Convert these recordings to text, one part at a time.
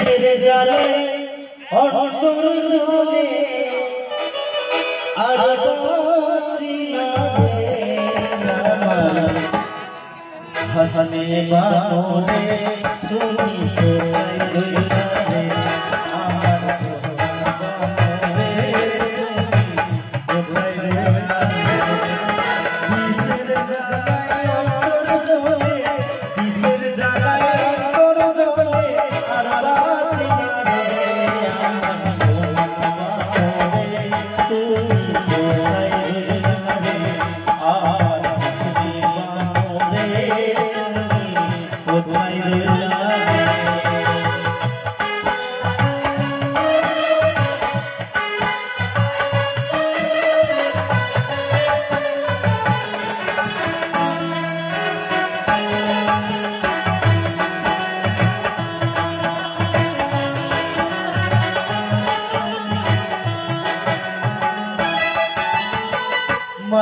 প্রেমের জালে অন্তর জলে আর হাসনে মামনে তুমি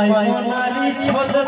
भाई मोनाली छोड़ दो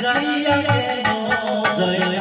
呀呀呀呀呀呀呀呀呀呀呀呀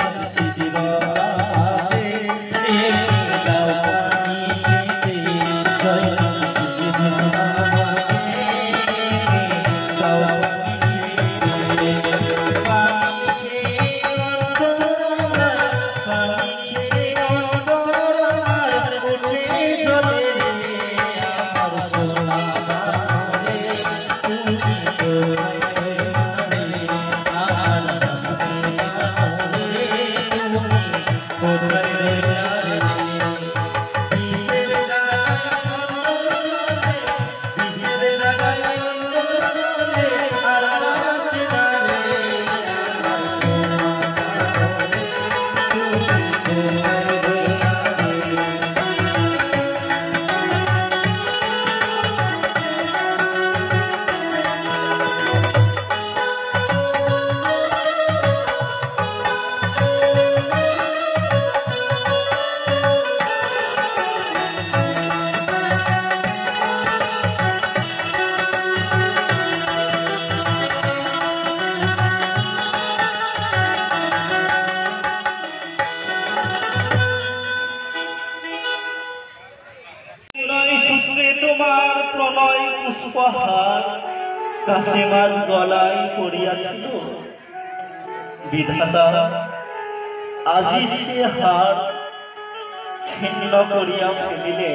করিয়া ফেলিলে।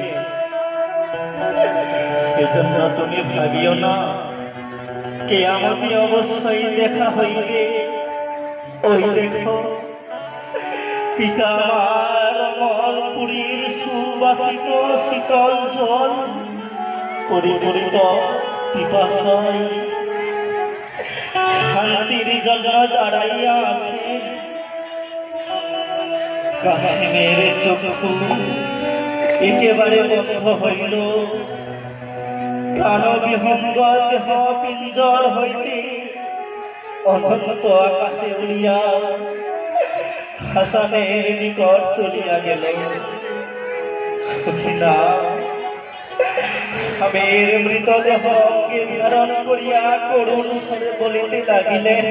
সেজন্য তুমি ভাবিও না, কেয়ামতি অবশ্যই দেখা হইবে। ওই দেখো, পিতামার মলপুরীর সুবাসিত শীতল জল পরিপূরিত পিপাসায়। শান্তির জল দাঁড়াইয়া আছে। কাশ্মীর চক্ষু একেবারে বন্ধ হইল। হইতে অনন্ত আকাশে উড়িয়া হাসানের নিকট চলিয়া গেল স্বামীর মৃতদেহ ধারণ করিয়া করুণ বলিতে লাগিলেন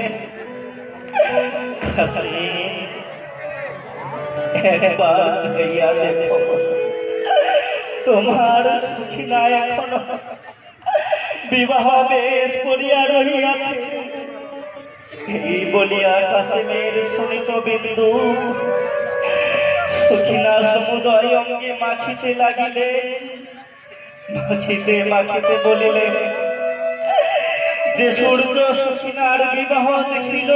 একবার যাইয়া দেখো তোমার সুখিনা এখনও? বিবাহ বেশ করিয়া রহিয়াছে। এই বলিয়া কাশিমের শোনিত বিন্দু সুখিনা সমুদয় অঙ্গে মাখিতে লাগিলে, মাখিতে মাখিতে বলিলে, যে সূর্য সখিনার বিবাহ দেখিল,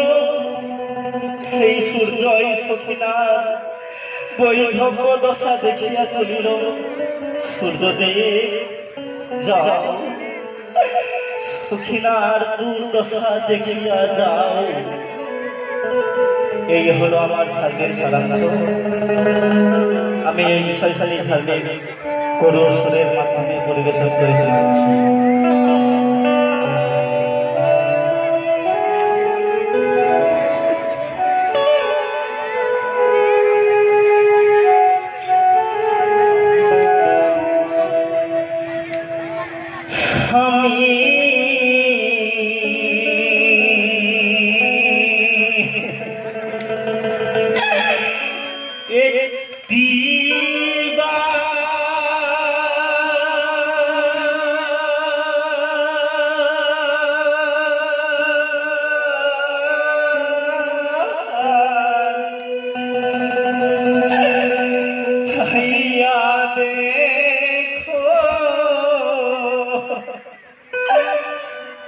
সেই সূর্যই সখিনার বৈধব্য দশা দেখিয়া চলিল। সূর্যদেব, যাও। সুখিনার দুর্দশা দেখিয়া যাও। এই হলো আমার ঝাড়ের সারাংশ। আমি এই বিষয়শালী ঝাড়ের করুণ সুরের মাধ্যমে পরিবেশন করেছি।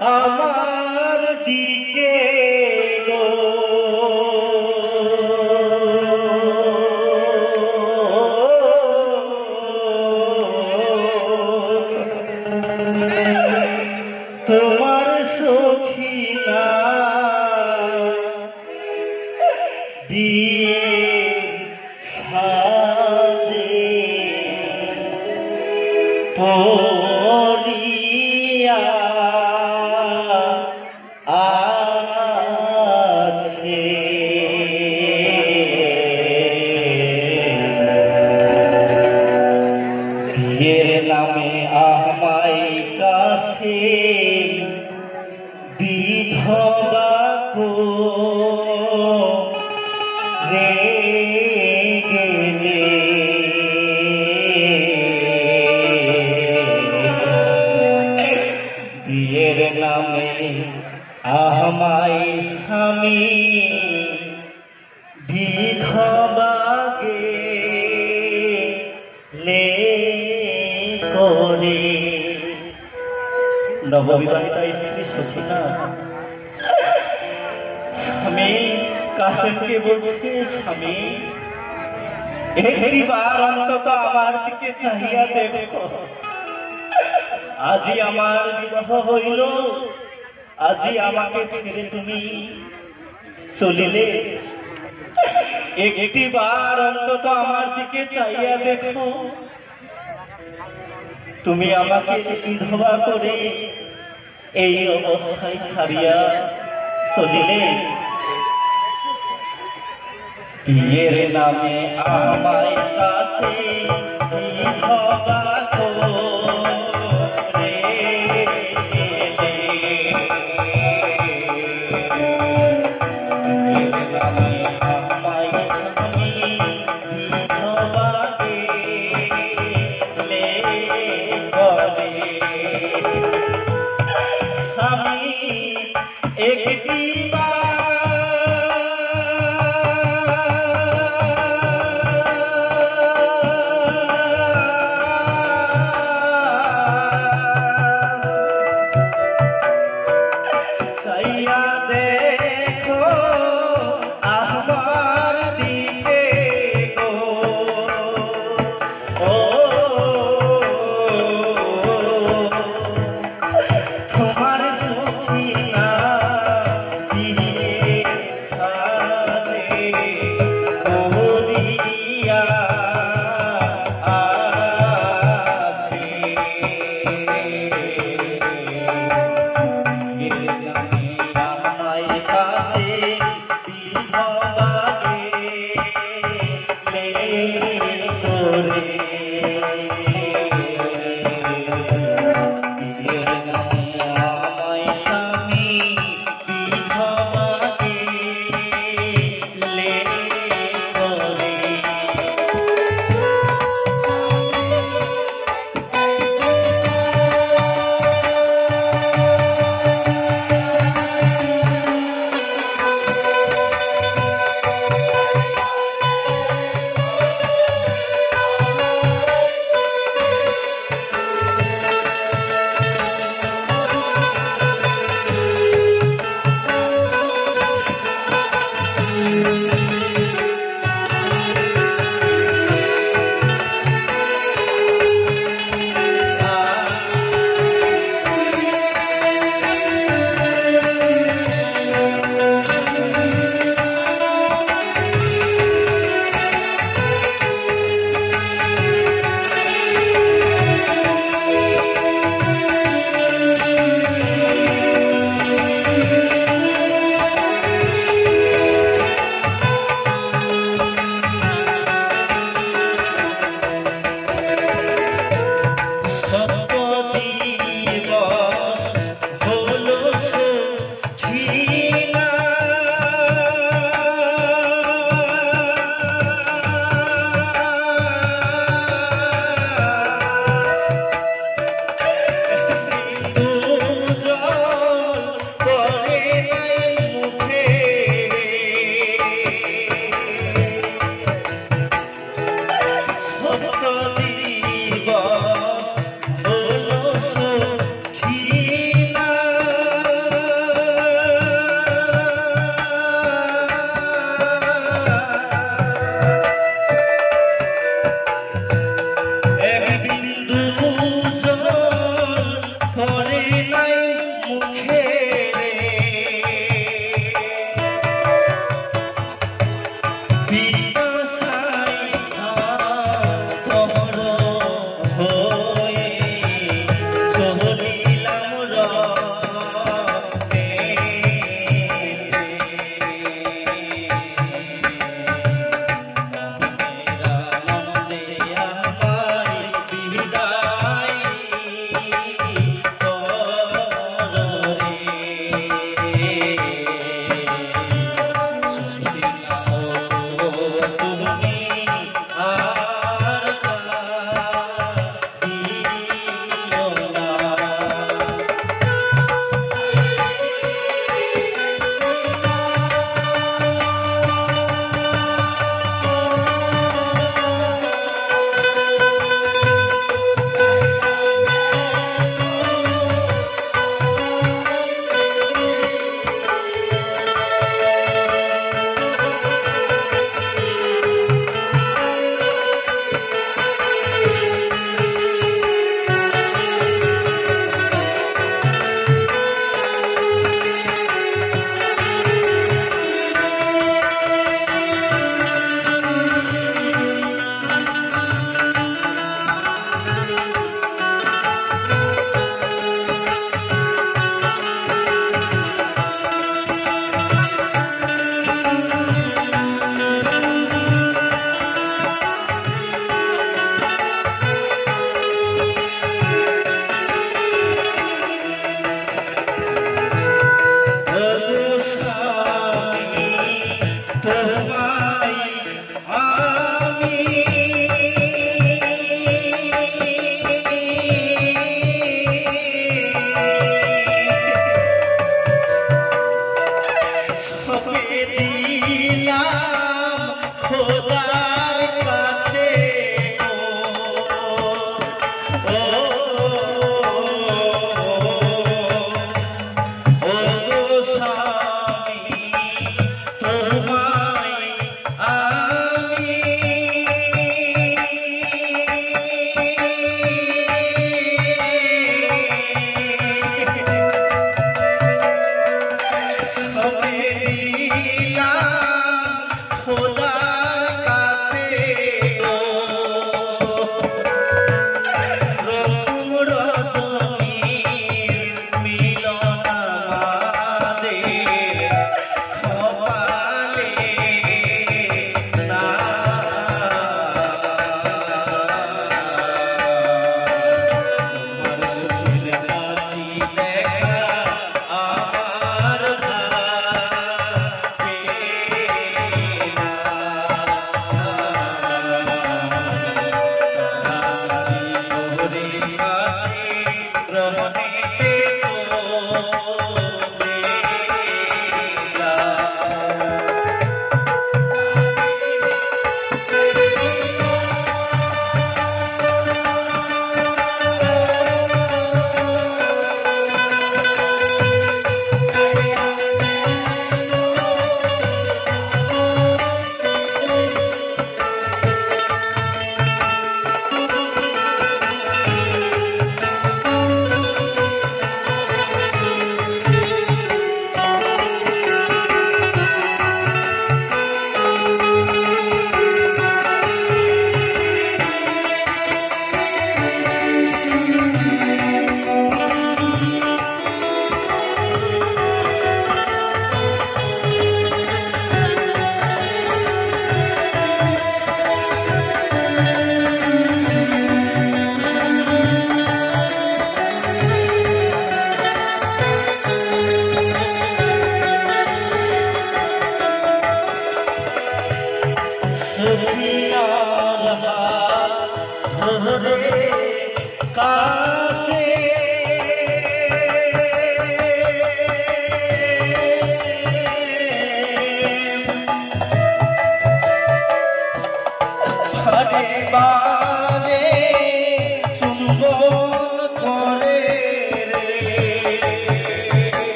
আমার দিকে নববিবাহিতা স্ত্রী সখিনা স্বামী, কাশেমকে বলছে, স্বামী আজি আমাকে ছেড়ে তুমি চলিলে। একটিবার অন্তত আমার দিকে চাইয়া দেখো। তুমি আমাকে বিধবা করে এই অবস্থায় ছাড়িয়া চলিলে বিয়ের নামে আমায় কাছে বিধবা করে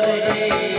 Hare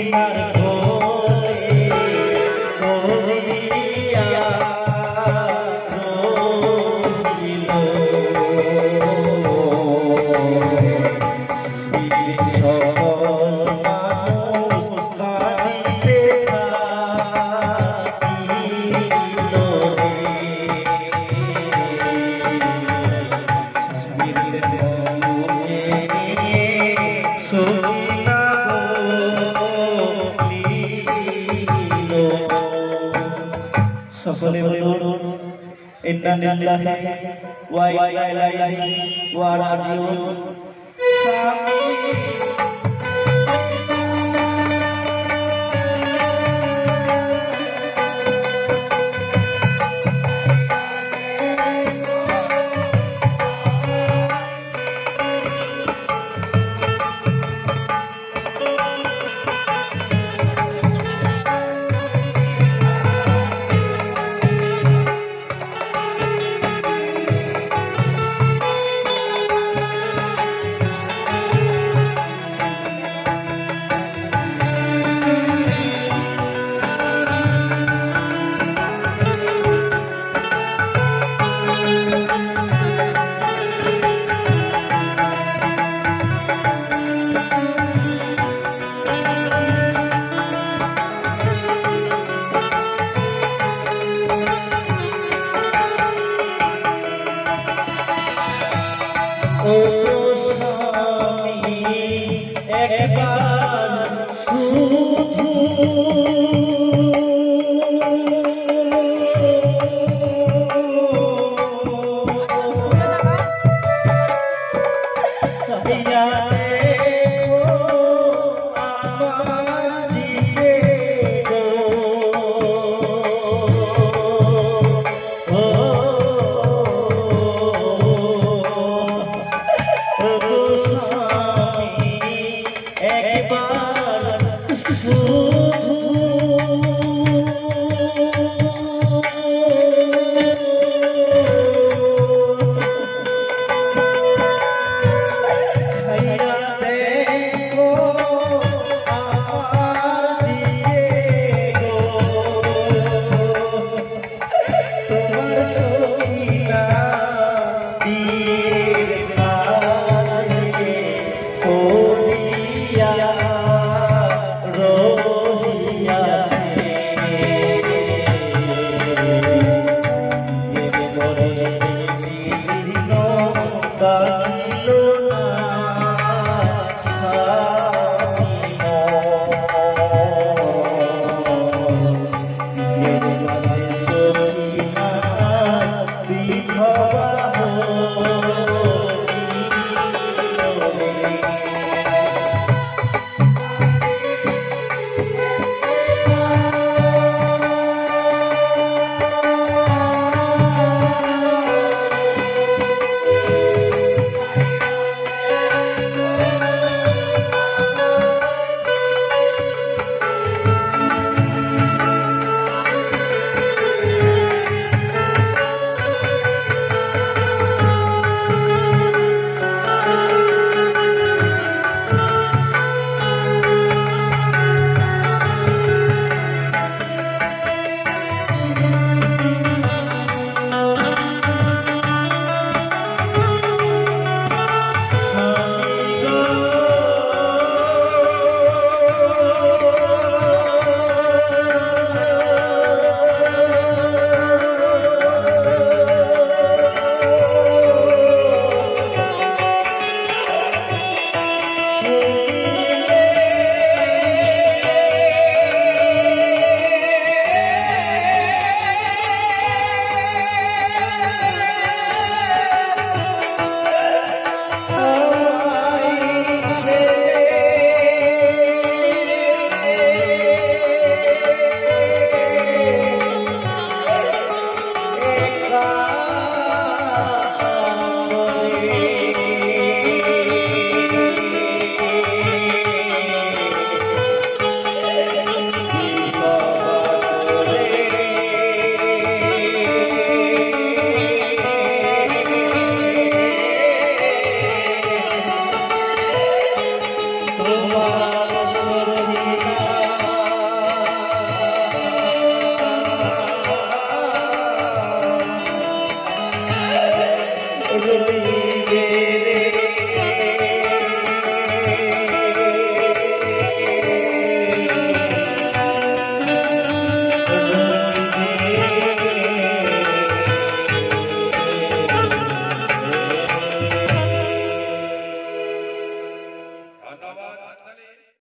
সখিনার ঘরে لله وإنا إليه راجعون